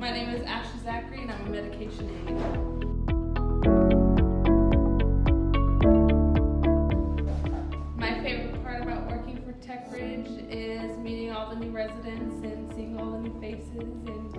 My name is Ashley Zachary and I'm a medication aide. My favorite part about working for Tech Ridge is meeting all the new residents and seeing all the new faces and